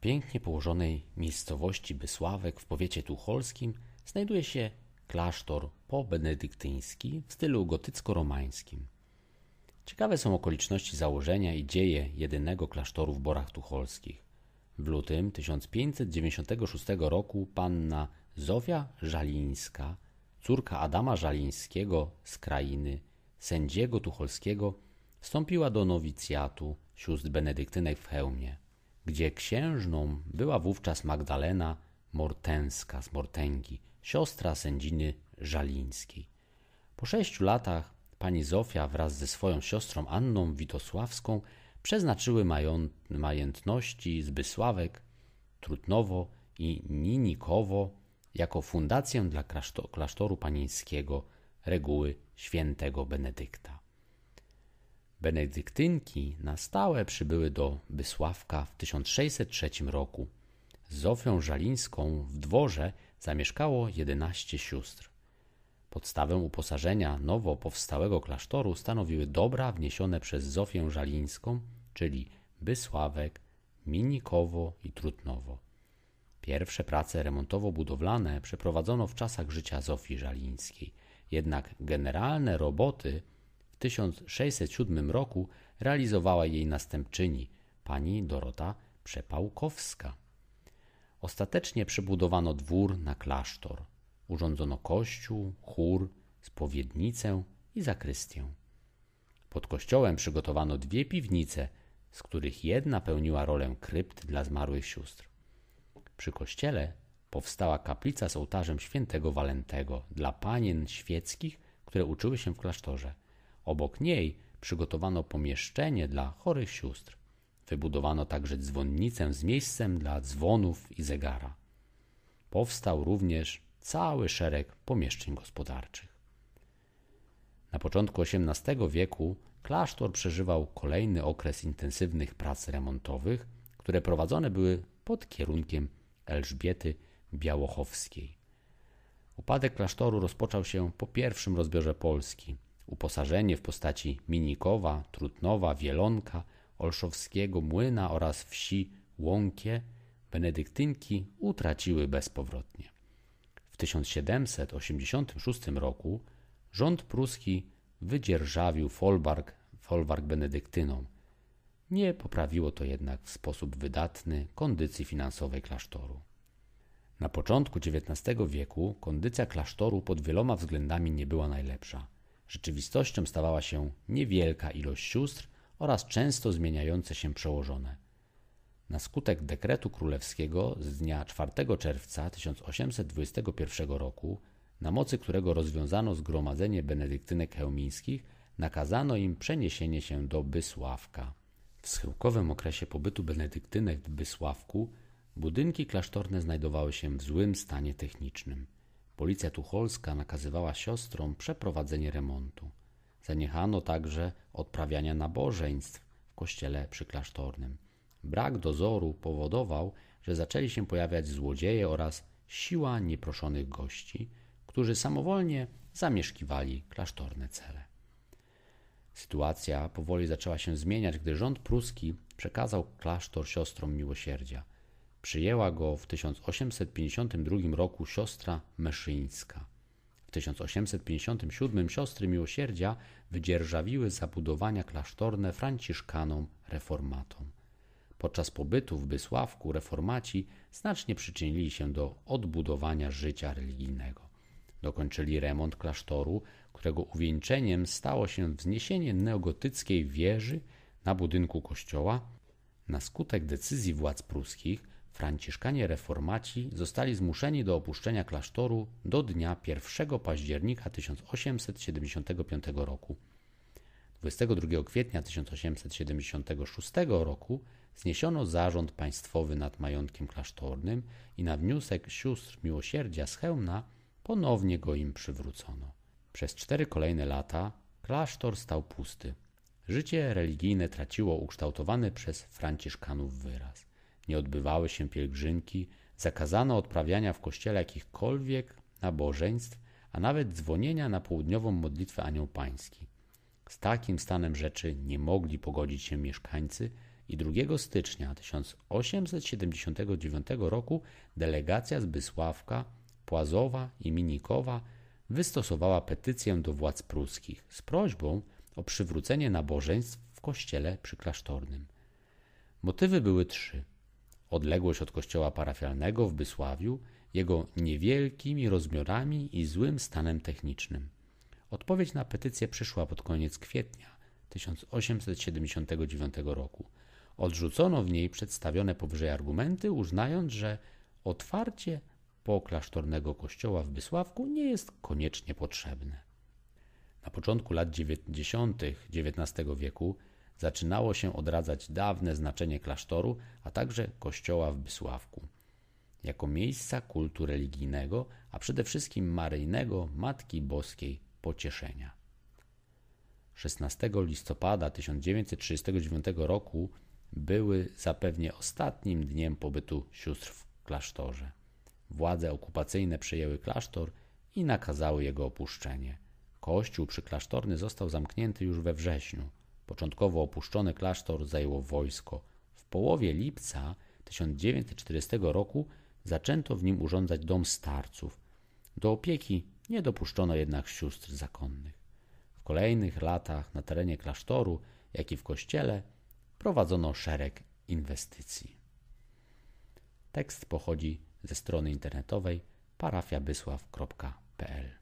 pięknie położonej miejscowości Bysławek w powiecie tucholskim znajduje się klasztor pobenedyktyński w stylu gotycko-romańskim. Ciekawe są okoliczności założenia i dzieje jedynego klasztoru w Borach Tucholskich. W lutym 1596 roku panna Zofia Żalińska, córka Adama Żalińskiego z krainy sędziego tucholskiego, wstąpiła do nowicjatu sióstr benedyktynek w Chełmie, gdzie księżną była wówczas Magdalena Mortenska z Mortęgi, siostra sędziny Żalińskiej. Po sześciu latach pani Zofia wraz ze swoją siostrą Anną Witosławską przeznaczyły majętności Zbysławek, Trutnowo i Ninikowo jako fundację dla klasztoru panieńskiego reguły świętego Benedykta. Benedyktynki na stałe przybyły do Bysławka w 1603 roku. Z Zofią Żalińską w dworze zamieszkało jedenaście sióstr. Podstawę uposażenia nowo powstałego klasztoru stanowiły dobra wniesione przez Zofię Żalińską, czyli Bysławek, Minikowo i Trutnowo. Pierwsze prace remontowo-budowlane przeprowadzono w czasach życia Zofii Żalińskiej, jednak generalne roboty 1607 roku realizowała jej następczyni, pani Dorota Przepałkowska. Ostatecznie przebudowano dwór na klasztor. Urządzono kościół, chór, spowiednicę i zakrystię. Pod kościołem przygotowano dwie piwnice, z których jedna pełniła rolę krypt dla zmarłych sióstr. Przy kościele powstała kaplica z ołtarzem świętego Walentego dla panien świeckich, które uczyły się w klasztorze. Obok niej przygotowano pomieszczenie dla chorych sióstr. Wybudowano także dzwonnicę z miejscem dla dzwonów i zegara. Powstał również cały szereg pomieszczeń gospodarczych. Na początku XVIII wieku klasztor przeżywał kolejny okres intensywnych prac remontowych, które prowadzone były pod kierunkiem Elżbiety Białochowskiej. Upadek klasztoru rozpoczął się po pierwszym rozbiorze Polski. Uposażenie w postaci Minikowa, Trutnowa, Wielonka, Olszowskiego Młyna oraz wsi Łąkie benedyktynki utraciły bezpowrotnie. W 1786 roku rząd pruski wydzierżawił Folwark, Folwark benedyktynom. Nie poprawiło to jednak w sposób wydatny kondycji finansowej klasztoru. Na początku XIX wieku kondycja klasztoru pod wieloma względami nie była najlepsza. Rzeczywistością stawała się niewielka ilość sióstr oraz często zmieniające się przełożone. Na skutek dekretu królewskiego z dnia 4 czerwca 1821 roku, na mocy którego rozwiązano zgromadzenie benedyktynek chełmińskich, nakazano im przeniesienie się do Bysławka. W schyłkowym okresie pobytu benedyktynek w Bysławku budynki klasztorne znajdowały się w złym stanie technicznym. Policja tucholska nakazywała siostrom przeprowadzenie remontu. Zaniechano także odprawiania nabożeństw w kościele przyklasztornym. Brak dozoru powodował, że zaczęli się pojawiać złodzieje oraz siła nieproszonych gości, którzy samowolnie zamieszkiwali klasztorne cele. Sytuacja powoli zaczęła się zmieniać, gdy rząd pruski przekazał klasztor siostrom miłosierdzia. Przyjęła go w 1852 roku siostra Meszyńska. W 1857 siostry miłosierdzia wydzierżawiły zabudowania klasztorne franciszkanom reformatom. Podczas pobytu w Bysławku reformaci znacznie przyczynili się do odbudowania życia religijnego. Dokończyli remont klasztoru, którego uwieńczeniem stało się wzniesienie neogotyckiej wieży na budynku kościoła. Na skutek decyzji władz pruskich Franciszkanie reformaci zostali zmuszeni do opuszczenia klasztoru do dnia 1 października 1875 roku. 22 kwietnia 1876 roku zniesiono zarząd państwowy nad majątkiem klasztornym i na wniosek sióstr miłosierdzia z ponownie go im przywrócono. Przez cztery kolejne lata klasztor stał pusty. Życie religijne traciło ukształtowany przez Franciszkanów wyraz. Nie odbywały się pielgrzymki, zakazano odprawiania w kościele jakichkolwiek nabożeństw, a nawet dzwonienia na południową modlitwę Anioł Pański. Z takim stanem rzeczy nie mogli pogodzić się mieszkańcy i 2 stycznia 1879 roku delegacja z Bysławka, Płazowa i Minikowa wystosowała petycję do władz pruskich z prośbą o przywrócenie nabożeństw w kościele przyklasztornym. Motywy były trzy: odległość od kościoła parafialnego w Bysławiu, jego niewielkimi rozmiarami i złym stanem technicznym. Odpowiedź na petycję przyszła pod koniec kwietnia 1879 roku. Odrzucono w niej przedstawione powyżej argumenty, uznając, że otwarcie poklasztornego kościoła w Bysławku nie jest koniecznie potrzebne. Na początku lat 90. XIX wieku zaczynało się odradzać dawne znaczenie klasztoru, a także kościoła w Bysławku. Jako miejsca kultu religijnego, a przede wszystkim maryjnego Matki Boskiej Pocieszenia. 16 listopada 1939 roku były zapewnie ostatnim dniem pobytu sióstr w klasztorze. Władze okupacyjne przejęły klasztor i nakazały jego opuszczenie. Kościół przyklasztorny został zamknięty już we wrześniu. Początkowo opuszczony klasztor zajęło wojsko. W połowie lipca 1940 roku zaczęto w nim urządzać dom starców. Do opieki nie dopuszczono jednak sióstr zakonnych. W kolejnych latach na terenie klasztoru, jak i w kościele, prowadzono szereg inwestycji. Tekst pochodzi ze strony internetowej parafiabysław.pl